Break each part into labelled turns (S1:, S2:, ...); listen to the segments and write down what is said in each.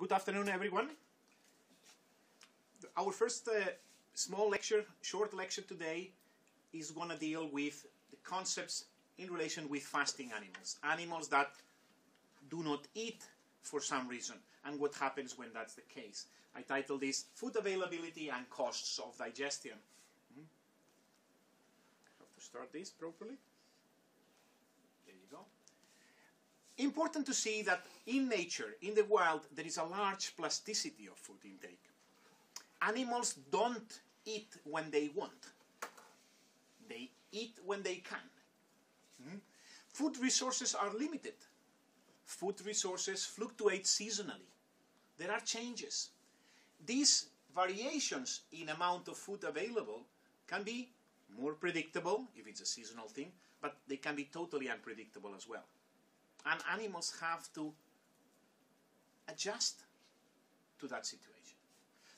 S1: Good afternoon, everyone. Our first uh, small lecture, short lecture today, is going to deal with the concepts in relation with fasting animals. Animals that do not eat for some reason, and what happens when that's the case. I titled this Food Availability and Costs of Digestion. Hmm? Have to start this properly. There you go. Important to see that in nature, in the wild, there is a large plasticity of food intake. Animals don't eat when they want. They eat when they can. Hmm? Food resources are limited. Food resources fluctuate seasonally. There are changes. These variations in amount of food available can be more predictable if it's a seasonal thing, but they can be totally unpredictable as well. And animals have to adjust to that situation.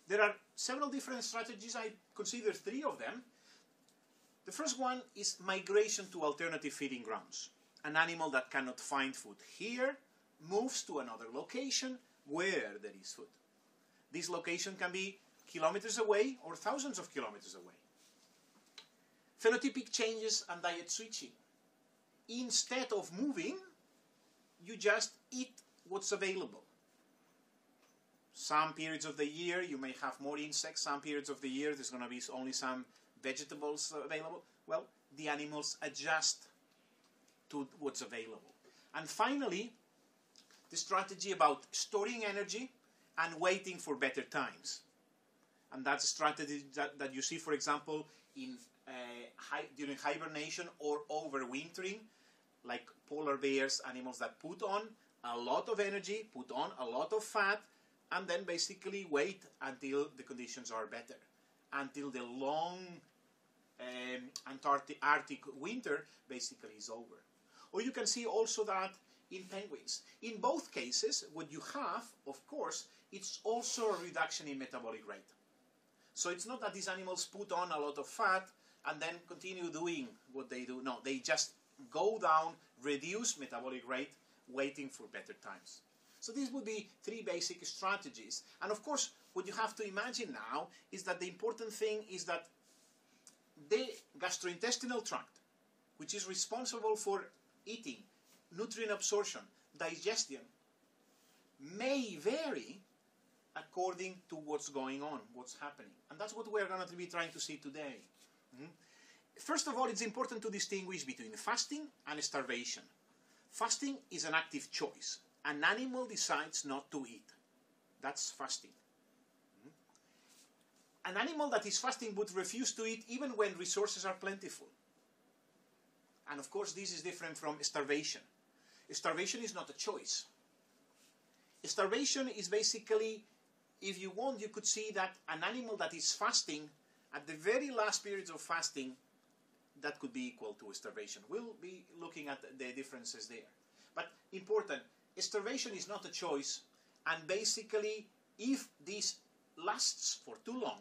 S1: There are several different strategies. I consider three of them. The first one is migration to alternative feeding grounds. An animal that cannot find food here moves to another location where there is food. This location can be kilometers away or thousands of kilometers away. Phenotypic changes and diet switching. Instead of moving, you just eat what's available. Some periods of the year you may have more insects, some periods of the year there's going to be only some vegetables available. Well, the animals adjust to what's available. And finally, the strategy about storing energy and waiting for better times. And that's a strategy that, that you see, for example, in uh, hi during hibernation or overwintering like polar bears, animals that put on a lot of energy, put on a lot of fat, and then basically wait until the conditions are better, until the long um, Antarctic Arctic winter basically is over. Or you can see also that in penguins. In both cases, what you have, of course, it's also a reduction in metabolic rate. So it's not that these animals put on a lot of fat and then continue doing what they do. No, they just go down, reduce metabolic rate, waiting for better times. So these would be three basic strategies. And of course, what you have to imagine now is that the important thing is that the gastrointestinal tract, which is responsible for eating, nutrient absorption, digestion, may vary according to what's going on, what's happening. And that's what we're going to be trying to see today. Mm -hmm. First of all, it's important to distinguish between fasting and starvation. Fasting is an active choice. An animal decides not to eat. That's fasting. Hmm? An animal that is fasting would refuse to eat even when resources are plentiful. And of course, this is different from starvation. Starvation is not a choice. Starvation is basically, if you want, you could see that an animal that is fasting, at the very last periods of fasting, that could be equal to starvation. We'll be looking at the differences there. But important, starvation is not a choice, and basically, if this lasts for too long,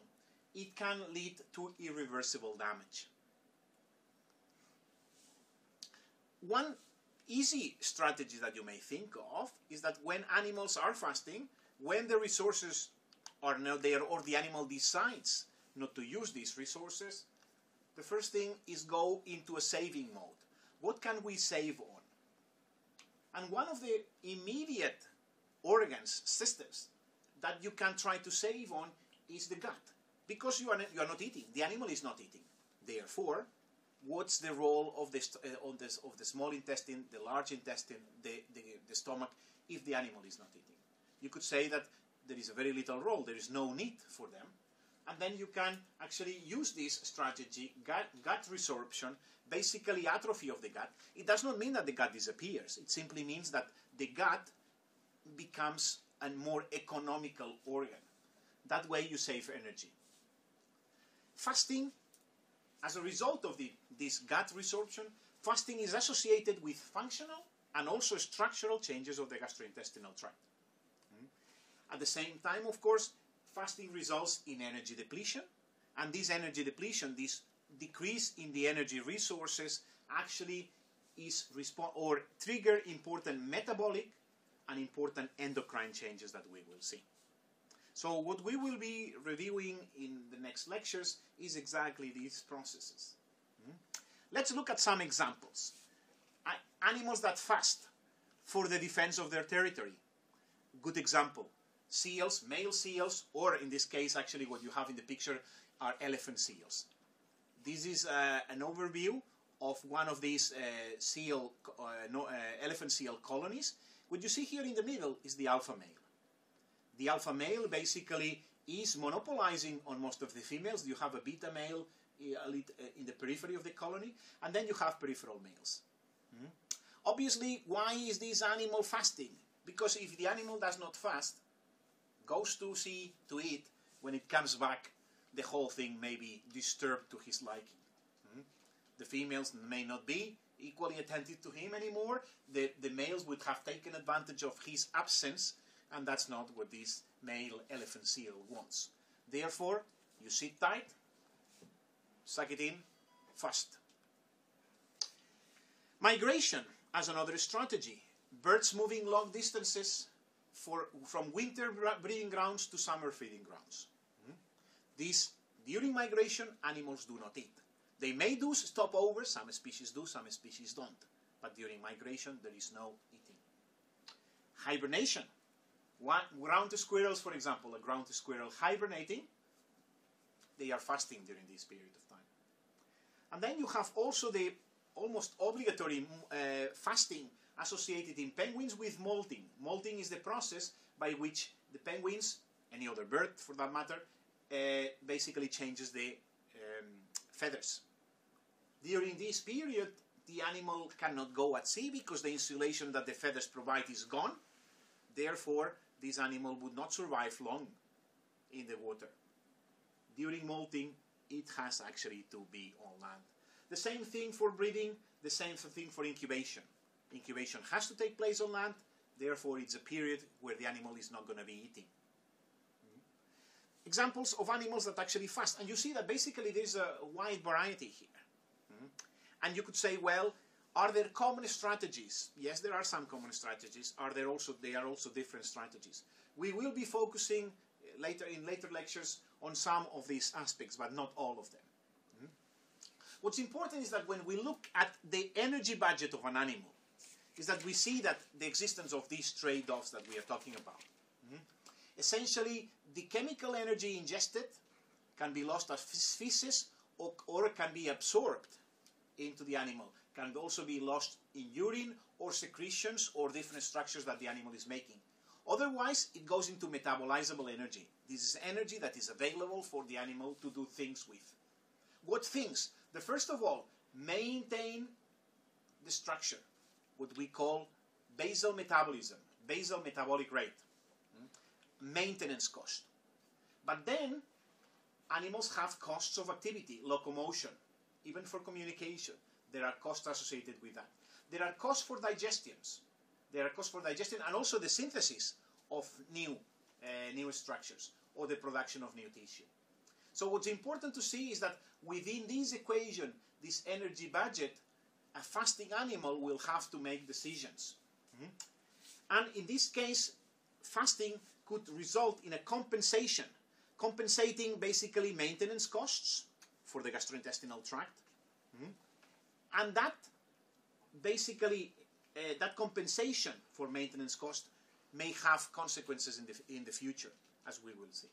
S1: it can lead to irreversible damage. One easy strategy that you may think of is that when animals are fasting, when the resources are not there or the animal decides not to use these resources, the first thing is go into a saving mode. What can we save on? And one of the immediate organs, systems, that you can try to save on is the gut. Because you are, not, you are not eating. The animal is not eating. Therefore, what's the role of the, uh, of, this, of the small intestine, the large intestine, the, the, the stomach, if the animal is not eating? You could say that there is a very little role. There is no need for them and then you can actually use this strategy, gut, gut resorption, basically atrophy of the gut. It does not mean that the gut disappears. It simply means that the gut becomes a more economical organ. That way you save energy. Fasting, as a result of the, this gut resorption, fasting is associated with functional and also structural changes of the gastrointestinal tract. Mm. At the same time, of course, fasting results in energy depletion, and this energy depletion, this decrease in the energy resources, actually is respond or trigger important metabolic and important endocrine changes that we will see. So what we will be reviewing in the next lectures is exactly these processes. Hmm? Let's look at some examples. animals that fast for the defense of their territory. Good example. Seals, male seals, or in this case, actually what you have in the picture are elephant seals. This is uh, an overview of one of these uh, seal, uh, no, uh, elephant seal colonies. What you see here in the middle is the alpha male. The alpha male basically is monopolizing on most of the females. You have a beta male uh, uh, in the periphery of the colony, and then you have peripheral males. Hmm? Obviously, why is this animal fasting? Because if the animal does not fast, goes to sea to eat, when it comes back, the whole thing may be disturbed to his liking. Hmm? The females may not be equally attentive to him anymore. The, the males would have taken advantage of his absence, and that's not what this male elephant seal wants. Therefore, you sit tight, suck it in, fast. Migration as another strategy. Birds moving long distances for, from winter breeding grounds to summer feeding grounds. Hmm? These, during migration, animals do not eat. They may do stopovers, some species do, some species don't. But during migration, there is no eating. Hibernation. One, ground squirrels, for example, a ground squirrel hibernating, they are fasting during this period of time. And then you have also the almost obligatory uh, fasting associated in penguins with molting. Molting is the process by which the penguins, any other bird for that matter, uh, basically changes the um, feathers. During this period, the animal cannot go at sea because the insulation that the feathers provide is gone. Therefore, this animal would not survive long in the water. During molting, it has actually to be on land. The same thing for breeding, the same thing for incubation. Incubation has to take place on land, therefore it's a period where the animal is not going to be eating. Examples of animals that actually fast, and you see that basically there's a wide variety here. And you could say, well, are there common strategies? Yes, there are some common strategies. Are there also there are also different strategies? We will be focusing eh, later in later lectures on some of these aspects, but not all of them. Hmm? What's important is that when we look at the energy budget of an animal, is that we see that the existence of these trade-offs that we are talking about. Mm -hmm. Essentially, the chemical energy ingested can be lost as feces or, or can be absorbed into the animal. Can also be lost in urine or secretions or different structures that the animal is making. Otherwise, it goes into metabolizable energy. This is energy that is available for the animal to do things with. What things? The first of all, maintain the structure, what we call basal metabolism, basal metabolic rate, hmm? maintenance cost. But then, animals have costs of activity, locomotion, even for communication. There are costs associated with that. There are costs for digestions. There are costs for digestion and also the synthesis of new, uh, new structures or the production of new tissue. So what's important to see is that within this equation, this energy budget, a fasting animal will have to make decisions. Mm -hmm. And in this case, fasting could result in a compensation, compensating basically maintenance costs for the gastrointestinal tract. Mm -hmm. And that basically, uh, that compensation for maintenance cost may have consequences in the, in the future, as we will see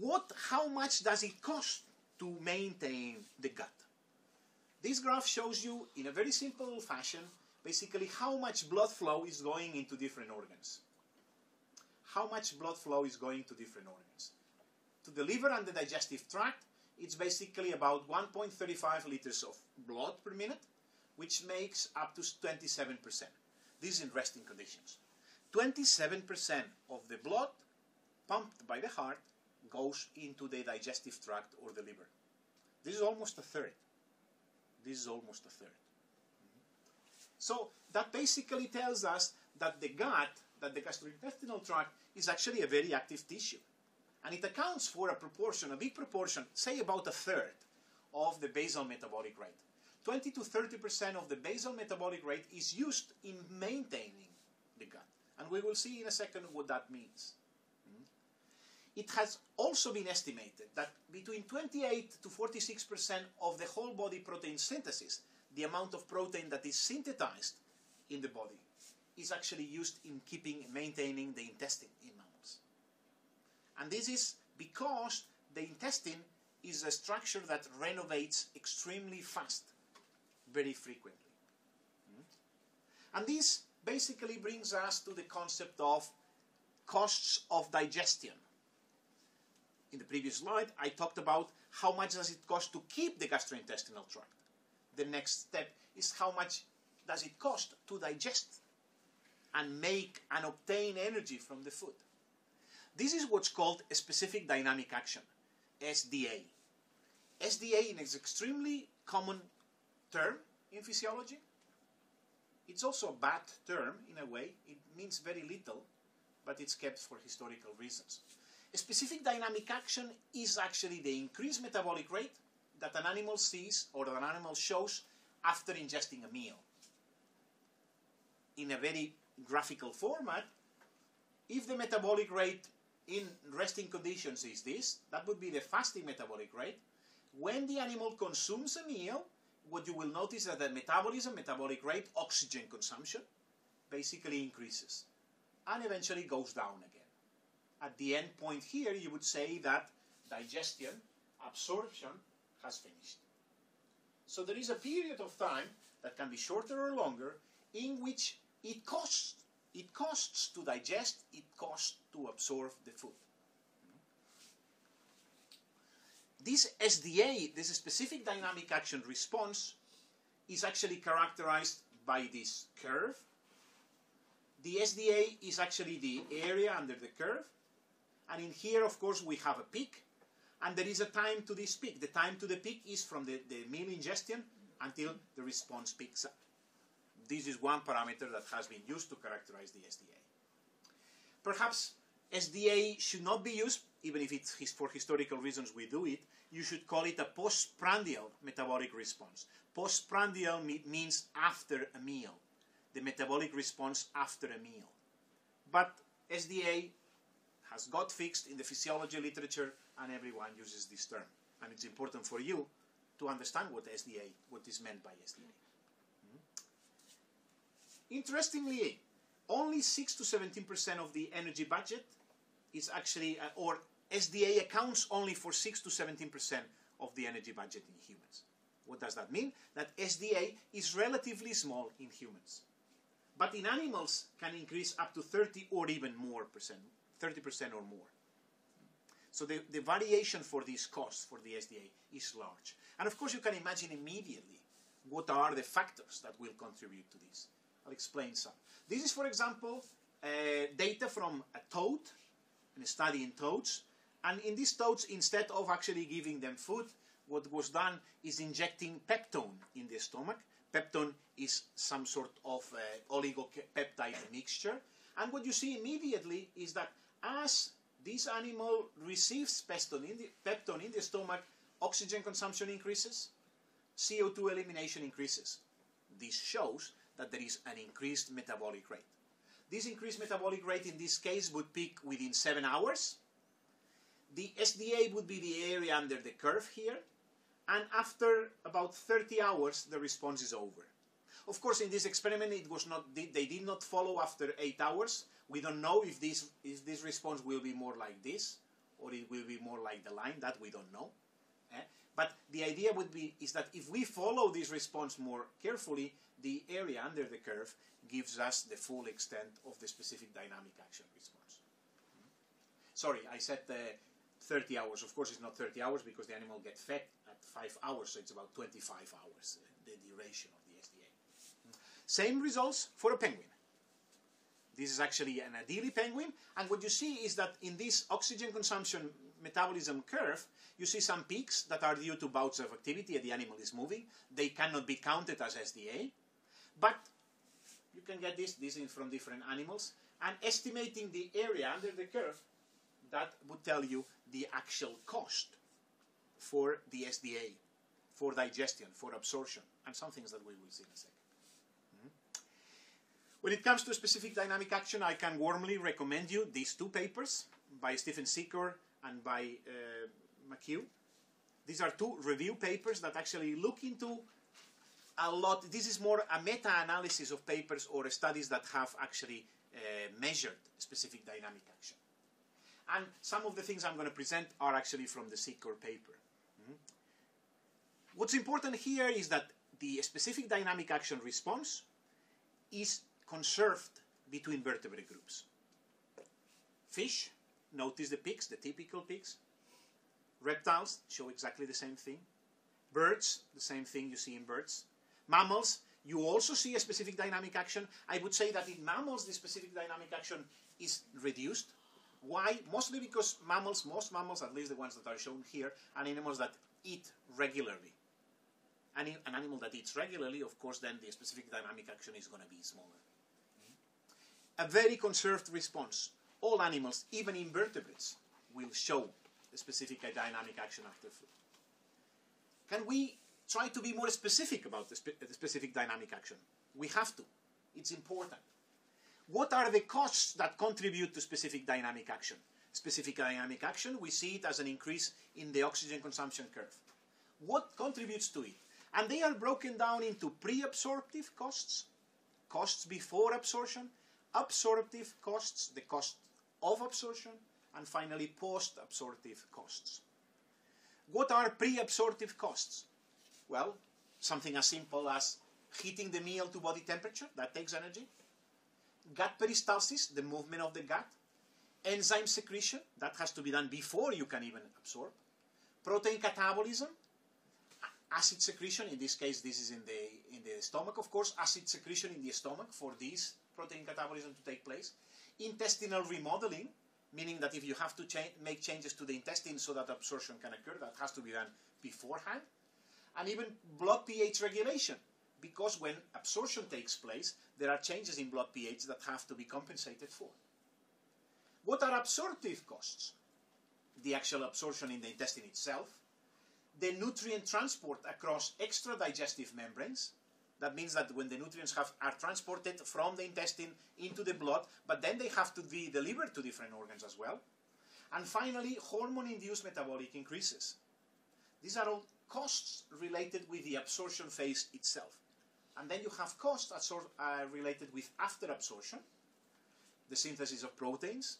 S1: what, how much does it cost to maintain the gut? This graph shows you in a very simple fashion basically how much blood flow is going into different organs. How much blood flow is going to different organs. To the liver and the digestive tract, it's basically about 1.35 liters of blood per minute, which makes up to 27%. This is in resting conditions. 27% of the blood pumped by the heart goes into the digestive tract or the liver. This is almost a third. This is almost a 3rd So that basically tells us that the gut, that the gastrointestinal tract, is actually a very active tissue. And it accounts for a proportion, a big proportion, say about a third, of the basal metabolic rate. 20 to 30% of the basal metabolic rate is used in maintaining the gut. And we will see in a second what that means. Hmm? It has also been estimated that between 28 to 46% of the whole body protein synthesis, the amount of protein that is synthesized in the body, is actually used in keeping, maintaining the intestine in mammals. And this is because the intestine is a structure that renovates extremely fast, very frequently. And this basically brings us to the concept of costs of digestion. In the previous slide, I talked about how much does it cost to keep the gastrointestinal tract. The next step is how much does it cost to digest and make and obtain energy from the food. This is what's called a specific dynamic action, SDA. SDA is an extremely common term in physiology. It's also a bad term in a way. It means very little, but it's kept for historical reasons. A specific dynamic action is actually the increased metabolic rate that an animal sees or that an animal shows after ingesting a meal. In a very graphical format, if the metabolic rate in resting conditions is this, that would be the fasting metabolic rate. When the animal consumes a meal, what you will notice is that the metabolism, metabolic rate, oxygen consumption basically increases and eventually goes down again. At the end point here, you would say that digestion, absorption has finished. So there is a period of time that can be shorter or longer in which it costs. It costs to digest, it costs to absorb the food. This SDA, this specific dynamic action response, is actually characterized by this curve. The SDA is actually the area under the curve. And in here, of course, we have a peak. And there is a time to this peak. The time to the peak is from the, the meal ingestion until the response picks up. This is one parameter that has been used to characterize the SDA. Perhaps SDA should not be used, even if it's for historical reasons we do it. You should call it a postprandial metabolic response. Postprandial me means after a meal, the metabolic response after a meal. But SDA has got fixed in the physiology literature, and everyone uses this term. And it's important for you to understand what SDA, what is meant by SDA. Interestingly, only 6 to 17% of the energy budget is actually, uh, or SDA accounts only for 6 to 17% of the energy budget in humans. What does that mean? That SDA is relatively small in humans. But in animals can increase up to 30 or even more percent, 30% or more. So the, the variation for these costs for the SDA is large. And of course you can imagine immediately what are the factors that will contribute to this. I'll explain some. This is, for example, uh, data from a toad, a study in toads. And in these toads, instead of actually giving them food, what was done is injecting peptone in the stomach. Peptone is some sort of uh, oligopeptide mixture. And what you see immediately is that as this animal receives peptone in the, in the stomach, oxygen consumption increases, CO2 elimination increases. This shows that there is an increased metabolic rate. This increased metabolic rate in this case would peak within 7 hours. The SDA would be the area under the curve here. And after about 30 hours, the response is over. Of course, in this experiment, it was not, they did not follow after 8 hours. We don't know if this, if this response will be more like this or it will be more like the line. That we don't know. Eh? But the idea would be is that if we follow this response more carefully, the area under the curve gives us the full extent of the specific dynamic action response. Sorry, I said uh, 30 hours. Of course, it's not 30 hours because the animal gets fed at 5 hours, so it's about 25 hours, uh, the duration of. Same results for a penguin. This is actually an Adelie penguin, and what you see is that in this oxygen consumption metabolism curve, you see some peaks that are due to bouts of activity, and the animal is moving. They cannot be counted as SDA, but you can get this, this is from different animals, and estimating the area under the curve, that would tell you the actual cost for the SDA, for digestion, for absorption, and some things that we will see in a second. When it comes to specific dynamic action, I can warmly recommend you these two papers by Stephen Secor and by uh, McCue. These are two review papers that actually look into a lot. This is more a meta-analysis of papers or studies that have actually uh, measured specific dynamic action. And some of the things I'm going to present are actually from the Secor paper. Mhm. What's important here is that the specific dynamic action response is conserved between vertebrate groups. Fish, notice the peaks, the typical peaks. Reptiles show exactly the same thing. Birds, the same thing you see in birds. Mammals, you also see a specific dynamic action. I would say that in mammals, the specific dynamic action is reduced. Why? Mostly because mammals, most mammals, at least the ones that are shown here, are animals that eat regularly. Ani- An animal that eats regularly, of course, then the specific dynamic action is going to be smaller. A very conserved response. All animals, even invertebrates, will show a specific dynamic action after food. Can we try to be more specific about the, spe- the specific dynamic action? We have to. It's important. What are the costs that contribute to specific dynamic action? Specific dynamic action, we see it as an increase in the oxygen consumption curve. What contributes to it? And they are broken down into pre-absorptive costs, costs before absorption, absorptive costs, the cost of absorption, and finally post-absorptive costs. What are pre-absorptive costs? Well, something as simple as heating the meal to body temperature, that takes energy. Gut peristalsis, the movement of the gut. Enzyme secretion, that has to be done before you can even absorb. Protein catabolism, acid secretion, in this case this is in the, in the stomach of course, acid secretion in the stomach for this protein catabolism to take place. Intestinal remodeling, meaning that if you have to cha- make changes to the intestine so that absorption can occur, that has to be done beforehand. And even blood pH regulation, because when absorption takes place, there are changes in blood pH that have to be compensated for. What are absorptive costs? The actual absorption in the intestine itself, the nutrient transport across extra digestive membranes. That means that when the nutrients have, are transported from the intestine into the blood, but then they have to be delivered to different organs as well. And finally, hormone induced metabolic increases. These are all costs related with the absorption phase itself. And then you have costs uh, related with after absorption, the synthesis of proteins,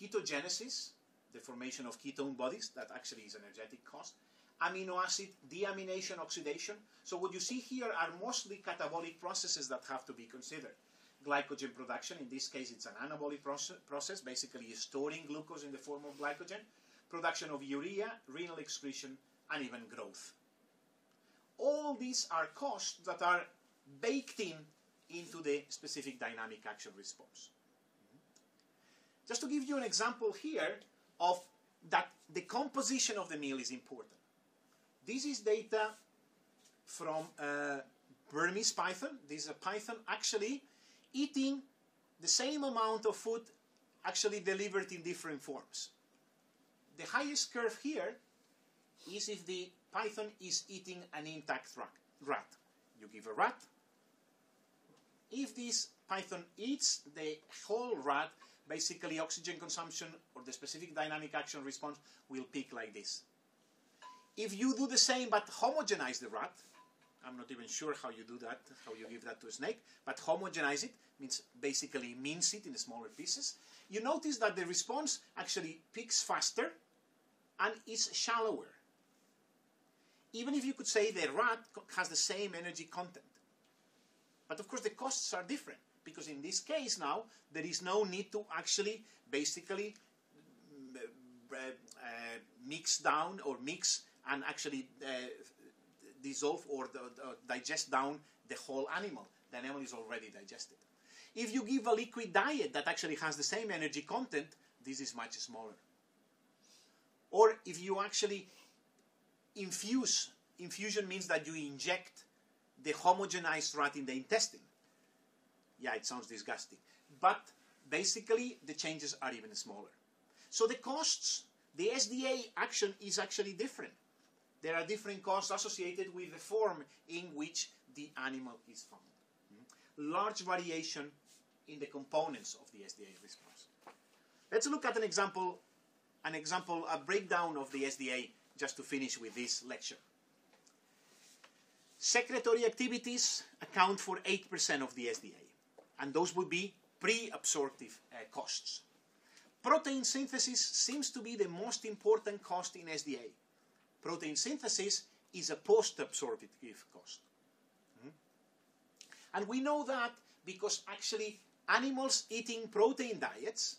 S1: ketogenesis, the formation of ketone bodies, that actually is an energetic cost, amino acid deamination oxidation. So what you see here are mostly catabolic processes that have to be considered. Glycogen production, in this case it's an anabolic process, process basically storing glucose in the form of glycogen, production of urea, renal excretion, and even growth. All these are costs that are baked in into the specific dynamic action response. Just to give you an example here of that the composition of the meal is important. This is data from uh, Burmese python. This is a python actually eating the same amount of food actually delivered in different forms. The highest curve here is if the python is eating an intact rat. rat. You give a rat. If this python eats the whole rat, basically oxygen consumption or the specific dynamic action response will peak like this. If you do the same but homogenize the rat, I'm not even sure how you do that, how you give that to a snake, but homogenize it means basically mince it in smaller pieces. You notice that the response actually peaks faster and is shallower. Even if you could say the rat has the same energy content. But of course, the costs are different because in this case now, there is no need to actually basically mm, uh, uh, mix down or mix and actually uh, dissolve or the, the digest down the whole animal. The animal is already digested. If you give a liquid diet that actually has the same energy content, this is much smaller. Or if you actually infuse, infusion means that you inject the homogenized rat in the intestine. Yeah, it sounds disgusting. But basically, the changes are even smaller. So the costs, the SDA action is actually different. There are different costs associated with the form in which the animal is found. Mm. Large variation in the components of the SDA response. Let's look at an example, an example, a breakdown of the SDA just to finish with this lecture. Secretory activities account for 8% of the SDA, and those would be pre-absorptive uh, costs. Protein synthesis seems to be the most important cost in SDA. Protein synthesis is a post-absorptive cost. Mm -hmm. And we know that because actually animals eating protein diets,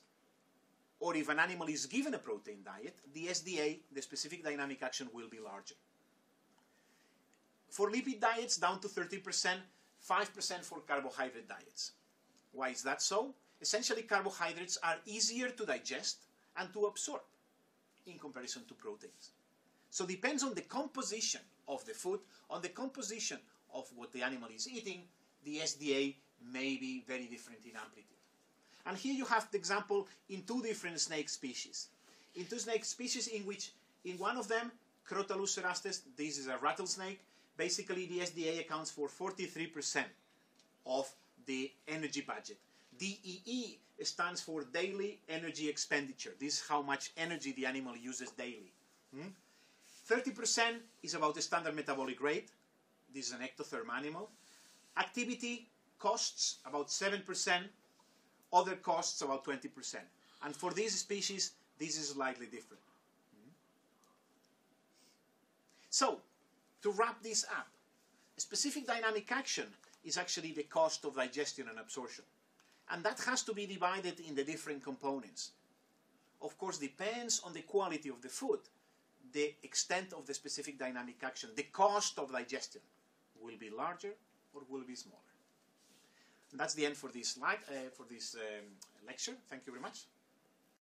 S1: or if an animal is given a protein diet, the SDA, the specific dynamic action, will be larger. For lipid diets, down to 30%, 5% for carbohydrate diets. Why is that so? Essentially, carbohydrates are easier to digest and to absorb in comparison to proteins. So depends on the composition of the food, on the composition of what the animal is eating, the SDA may be very different in amplitude. And here you have the example in two different snake species. In two snake species in which, in one of them, Crotalus cerastes, this is a rattlesnake, basically the SDA accounts for 43% of the energy budget. DEE stands for daily energy expenditure. This is how much energy the animal uses daily. Hmm? 30% is about the standard metabolic rate. This is an ectotherm animal. Activity costs, about 7%. Other costs, about 20%. And for this species, this is slightly different. Hmm? So, to wrap this up, specific dynamic action is actually the cost of digestion and absorption. And that has to be divided in the different components. Of course, depends on the quality of the food, the extent of the specific dynamic action, the cost of digestion will be larger or will be smaller. And that's the end for this slide, uh, for this um, lecture. Thank you very much.